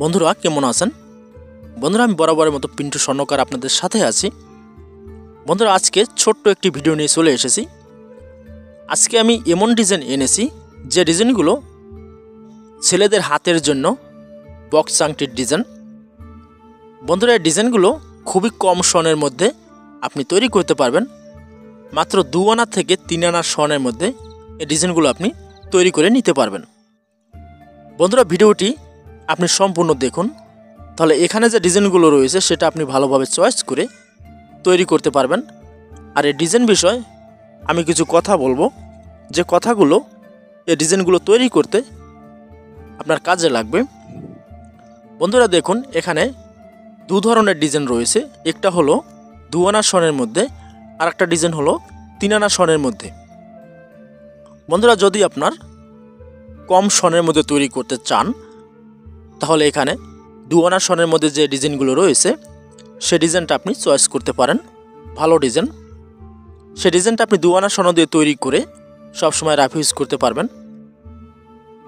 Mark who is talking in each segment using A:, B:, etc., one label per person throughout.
A: বন্ধুরা, কেমন আছেন? বন্ধুরা, আমি বরাবরের মতো পিন্টু স্বর্ণকার আপনাদের সাথে আছি। বন্ধুরা, আজকে ছোট্ট একটি ভিডিও নিয়ে চলে এসেছি। আজকে আমি এমন ডিজাইন এনেছি, যে ডিজাইনগুলো ছেলেদের হাতের জন্য বক্স আংটির ডিজাইন। বন্ধুরা, এই ডিজাইনগুলো খুবই কম সনের মধ্যে আপনি তৈরি করতে পারবেন। মাত্র দু আনা থেকে তিন আনা সনের মধ্যে এই ডিজাইনগুলো আপনি তৈরি করে নিতে পারবেন। বন্ধুরা, ভিডিওটি আপনি সম্পূর্ণ দেখুন। তাহলে এখানে যে ডিজাইনগুলো রয়েছে, সেটা আপনি ভালোভাবে চয়েস করে তৈরি করতে পারবেন। আর এই ডিজাইন বিষয় আমি কিছু কথা বলব। যে কথাগুলো এই ডিজাইনগুলো তৈরি করতে আপনার কাজে লাগবে। বন্ধুরা দেখুন, এখানে দু ধরনের ডিজাইন রয়েছে। একটা হলো দু আনা সনের মধ্যে আর একটা ডিজাইন হলো তিন আনা সনের মধ্যে। বন্ধুরা, যদি আপনার কম সনের মধ্যে তৈরি করতে চান তাহলে এখানে দু আনা সনের মধ্যে যে ডিজাইনগুলো রয়েছে, সে ডিজাইনটা আপনি চয়েস করতে পারেন। ভালো ডিজাইন। সে ডিজাইনটা আপনি দু আনা স্বর্ণ দিয়ে তৈরি করে সবসময় রাফ ইউজ করতে পারবেন।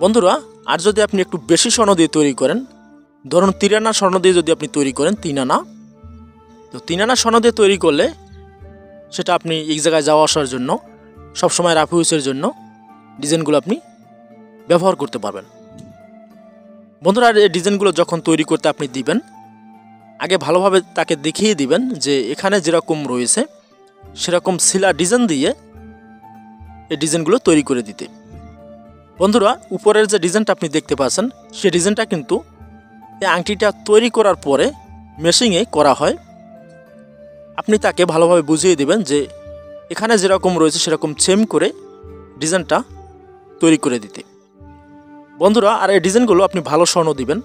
A: বন্ধুরা, আর যদি আপনি একটু বেশি স্বর্ণ দিয়ে তৈরি করেন, ধরুন তিন আনা স্বর্ণ দিয়ে যদি আপনি তৈরি করেন, তিন আনা। তো তিন আনা স্বর্ণ দিয়ে তৈরি করলে সেটা আপনি এক জায়গায় যাওয়া আসার জন্য, সবসময় রাফ ইউজের জন্য ডিজাইনগুলো আপনি ব্যবহার করতে পারবেন। বন্ধুরা এই ডিজাইনগুলো যখন তৈরি করতে আপনি দিবেন, আগে ভালোভাবে তাকে দেখিয়ে দিবেন যে এখানে যেরকম রয়েছে, সেরকম শিলা ডিজাইন দিয়ে এই ডিজাইনগুলো তৈরি করে দিতে। বন্ধুরা, উপরের যে ডিজাইনটা আপনি দেখতে পাচ্ছেন সেই ডিজাইনটা কিন্তু এই আংটিটা তৈরি করার পরে মেশিংয়ে করা হয়। আপনি তাকে ভালোভাবে বুঝিয়ে দেবেন যে এখানে যেরকম রয়েছে, সেরকম সেম করে ডিজাইনটা তৈরি করে দিতে। বন্ধুরা, আর এই ডিজাইনগুলো আপনি ভালো স্বর্ণ দিবেন।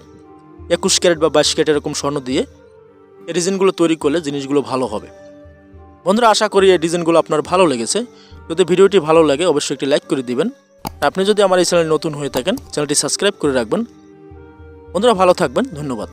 A: একুশ ক্যারেট বা বাইশ ক্যারেট এরকম স্বর্ণ দিয়ে এই ডিজাইনগুলো তৈরি করলে জিনিসগুলো ভালো হবে। বন্ধুরা, আশা করি এই ডিজাইনগুলো আপনার ভালো লেগেছে। যদি ভিডিওটি ভালো লাগে, অবশ্যই একটি লাইক করে দিবেন। আপনি যদি আমার এই চ্যানেল নতুন হয়ে থাকেন, চ্যানেলটি সাবস্ক্রাইব করে রাখবেন। বন্ধুরা, ভালো থাকবেন। ধন্যবাদ।